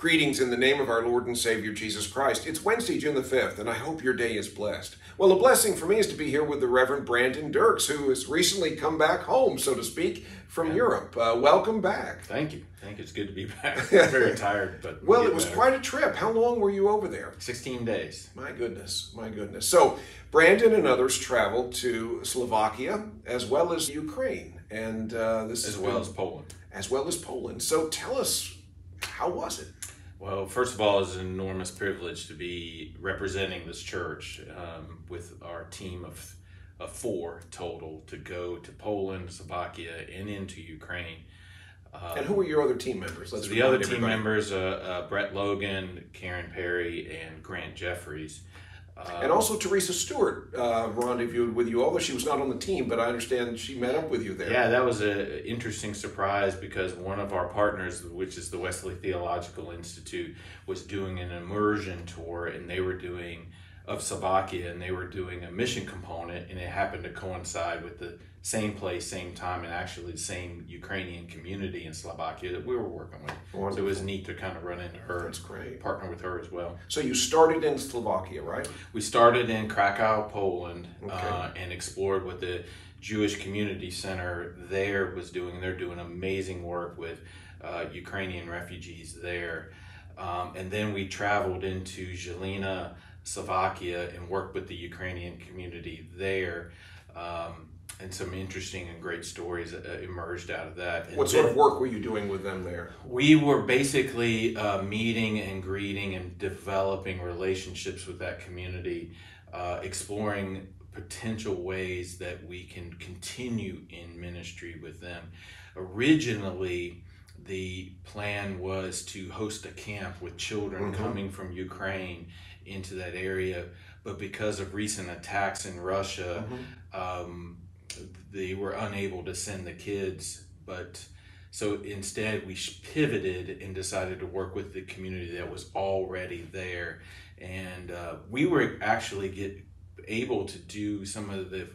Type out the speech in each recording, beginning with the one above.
Greetings in the name of our Lord and Savior Jesus Christ. It's Wednesday, June the 5th, and I hope your day is blessed. Well, a blessing for me is to be here with the Reverend Brandon Dirks, who has recently come back home, so to speak, from yeah. Europe. Uh, welcome back. Thank you. Thank you. It's good to be back. I'm very tired, but well, it was better. quite a trip. How long were you over there? 16 days. My goodness, my goodness. So, Brandon and others traveled to Slovakia as well as Ukraine, and uh, this as well been, as Poland. As well as Poland. So, tell us, how was it? Well, first of all, it's an enormous privilege to be representing this church um, with our team of, of four total to go to Poland, Slovakia, and into Ukraine. Um, and who were your other team members? Let's so the other team everybody. members, uh, uh, Brett Logan, Karen Perry, and Grant Jeffries. Um, and also Teresa Stewart uh, rendezvoused with you, although she was not on the team, but I understand she met up with you there. Yeah, that was an interesting surprise because one of our partners, which is the Wesley Theological Institute, was doing an immersion tour, and they were doing of Slovakia, and they were doing a mission component, and it happened to coincide with the same place, same time, and actually the same Ukrainian community in Slovakia that we were working with. Wonderful. So it was neat to kind of run into her. That's great. Partner with her as well. So you started in Slovakia, right? We started in Krakow, Poland, okay. uh, and explored what the Jewish Community Center there was doing. They're doing amazing work with uh, Ukrainian refugees there. Um, and then we traveled into Zilina, Slovakia, and worked with the Ukrainian community there. Um, and some interesting and great stories uh, emerged out of that. And what sort of work were you doing with them there? We were basically uh, meeting and greeting and developing relationships with that community, uh, exploring potential ways that we can continue in ministry with them. Originally, the plan was to host a camp with children mm-hmm. coming from Ukraine into that area, but because of recent attacks in Russia, mm-hmm. um, they were unable to send the kids, but so instead we pivoted and decided to work with the community that was already there, and uh, we were actually get able to do some of the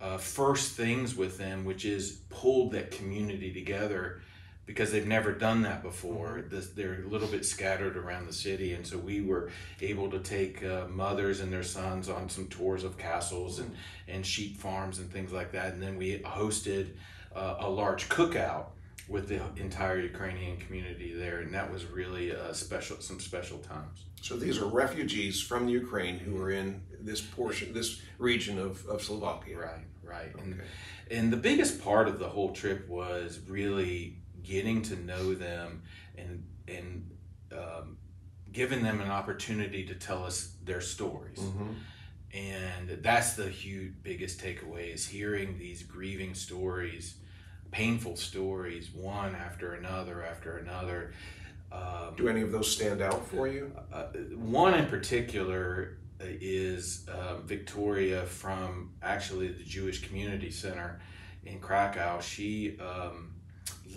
uh, first things with them, which is pulled that community together because they've never done that before. Mm-hmm. This, they're a little bit scattered around the city, and so we were able to take uh, mothers and their sons on some tours of castles and, and sheep farms and things like that. And then we hosted uh, a large cookout with the entire Ukrainian community there, and that was really a special, some special times. So these are refugees from the Ukraine who are in this portion, this region of, of Slovakia. Right, right. Okay. And, and the biggest part of the whole trip was really getting to know them and and um, giving them an opportunity to tell us their stories. Mm-hmm. And that's the huge biggest takeaway is hearing these grieving stories, painful stories, one after another after another. Um, Do any of those stand out for you? Uh, one in particular is uh, Victoria from actually the Jewish Community Center in Krakow. She um,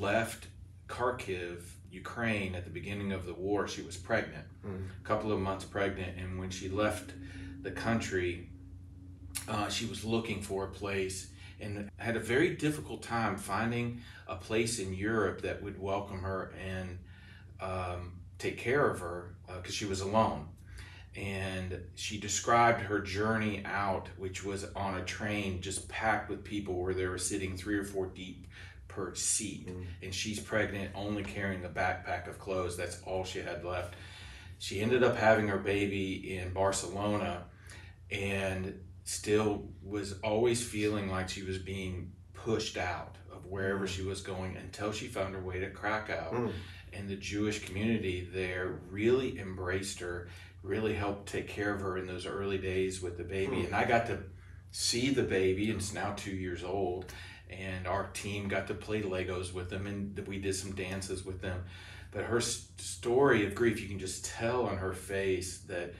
left Kharkiv, Ukraine, at the beginning of the war. She was pregnant, mm. a couple of months pregnant, and when she left the country, uh, she was looking for a place and had a very difficult time finding a place in Europe that would welcome her and um, take care of her because uh, she was alone. And she described her journey out, which was on a train just packed with people where they were sitting three or four deep per seat. Mm. And she's pregnant, only carrying a backpack of clothes. That's all she had left. She ended up having her baby in Barcelona and still was always feeling like she was being pushed out of wherever she was going until she found her way to Krakow. Mm. And the Jewish community there really embraced her, really helped take care of her in those early days with the baby. Mm. And I got to see the baby, and it's now two years old and our team got to play Legos with them, and we did some dances with them. But her story of grief, you can just tell on her face that,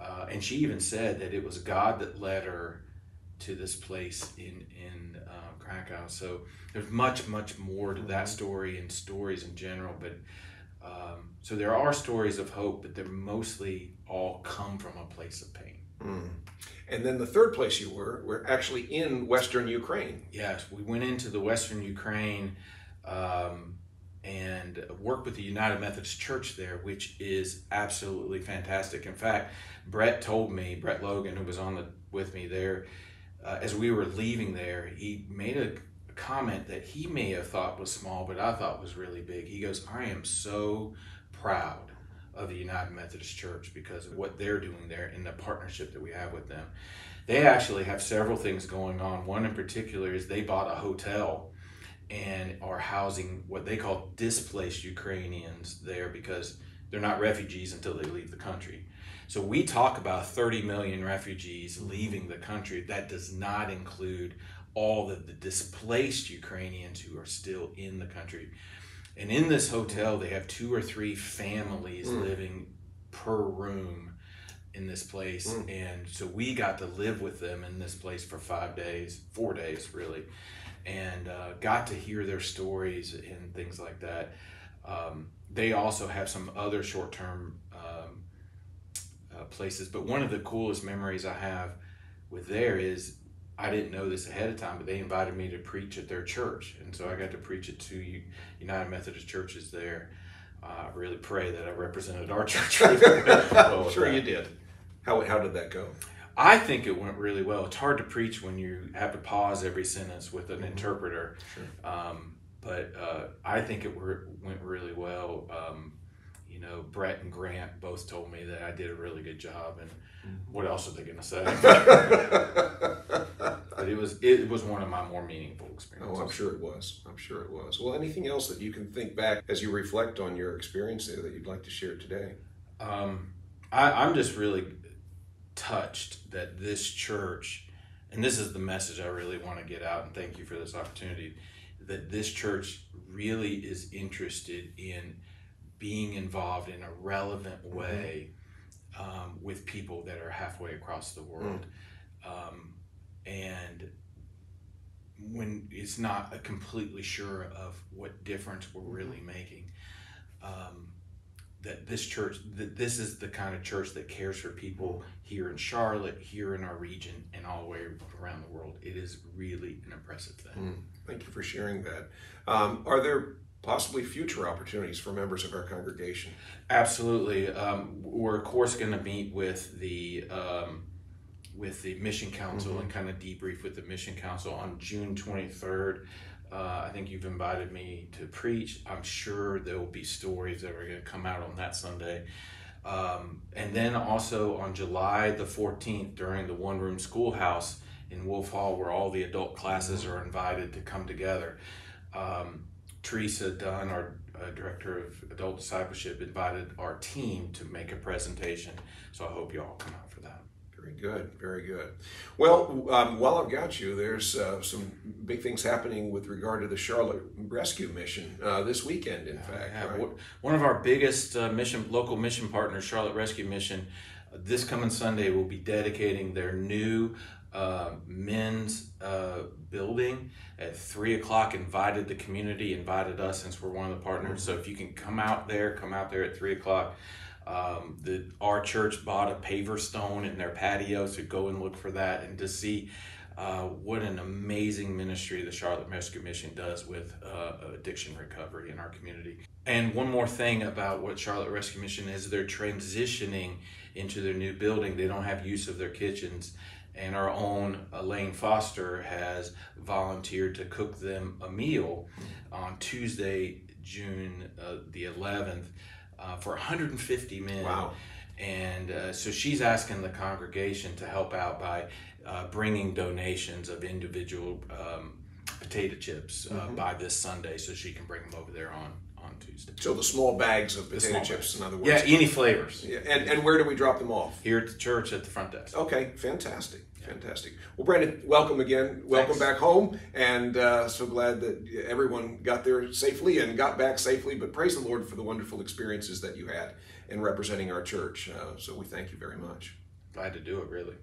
uh, and she even said that it was God that led her to this place in in uh, Krakow. So there's much much more to that mm-hmm. story and stories in general. But um, so there are stories of hope, but they're mostly all come from a place of pain. Mm. And then the third place you were, were actually in Western Ukraine. Yes, we went into the Western Ukraine um, and worked with the United Methodist Church there, which is absolutely fantastic. In fact, Brett told me, Brett Logan, who was on the with me there, uh, as we were leaving there, he made a comment that he may have thought was small, but I thought was really big. He goes, I am so proud of the United Methodist Church because of what they're doing there and the partnership that we have with them. They actually have several things going on. One in particular is they bought a hotel and are housing what they call displaced Ukrainians there because they're not refugees until they leave the country. So we talk about 30 million refugees leaving the country. That does not include all of the displaced Ukrainians who are still in the country. And in this hotel, they have two or three families mm. living per room in this place. Mm. And so we got to live with them in this place for five days, four days really, and uh, got to hear their stories and things like that. Um, they also have some other short term um, uh, places, but one of the coolest memories I have with there is I didn't know this ahead of time, but they invited me to preach at their church, and so I got to preach at two United Methodist churches there. Uh, I really pray that I represented our church. well sure, you did. How how did that go? I think it went really well. It's hard to preach when you have to pause every sentence with an mm-hmm. interpreter. Sure. Um, but uh, I think it were, went really well. Um, you know, Brett and Grant both told me that I did a really good job, and mm-hmm. what else are they going to say? was it was one of my more meaningful experiences. Oh, I'm sure it was. I'm sure it was. Well, anything else that you can think back as you reflect on your experience there that you'd like to share today? Um, I, I'm just really touched that this church, and this is the message I really want to get out, and thank you for this opportunity, that this church really is interested in being involved in a relevant mm-hmm. way um, with people that are halfway across the world. Mm. Um, and when it's not completely sure of what difference we're really mm-hmm. making, um, that this church, that this is the kind of church that cares for people here in Charlotte, here in our region, and all the way around the world. It is really an impressive thing. Mm. Thank you for sharing that. Um, are there possibly future opportunities for members of our congregation? Absolutely. Um, we're of course going to meet with the um, with the mission council mm-hmm. and kind of debrief with the mission council on June 23rd. Uh, I think you've invited me to preach. I'm sure there will be stories that are going to come out on that Sunday. Um, and then also on July the 14th during the one room schoolhouse in Wolf Hall, where all the adult classes mm-hmm. are invited to come together. Um, Teresa Dunn, our uh, director of adult discipleship, invited our team to make a presentation. So I hope you all come out. Very good, very good. Well, um, while I've got you, there's uh, some big things happening with regard to the Charlotte Rescue Mission uh, this weekend. In fact, yeah, right? one of our biggest uh, mission, local mission partners, Charlotte Rescue Mission, uh, this coming Sunday will be dedicating their new uh, men's uh, building at three o'clock. Invited the community, invited us since we're one of the partners. So if you can come out there, come out there at three o'clock. Um, the our church bought a paver stone in their patio, so go and look for that and to see uh, what an amazing ministry the Charlotte Rescue Mission does with uh, addiction recovery in our community. And one more thing about what Charlotte Rescue Mission is, they're transitioning into their new building. They don't have use of their kitchens and our own Elaine Foster has volunteered to cook them a meal on Tuesday, June uh, the 11th, uh, for 150 men. Wow. And uh, so she's asking the congregation to help out by uh, bringing donations of individual um, potato chips uh, mm-hmm. by this Sunday so she can bring them over there on on Tuesday. So the small bags of potato chips, bags. in other words. Yeah, any flavors. Yeah, and, and where do we drop them off? Here at the church at the front desk. Okay, fantastic. Yeah. Fantastic. Well, Brandon, welcome again. Welcome Thanks. back home. And uh, so glad that everyone got there safely and got back safely. But praise the Lord for the wonderful experiences that you had in representing our church. Uh, so we thank you very much. Glad to do it, really.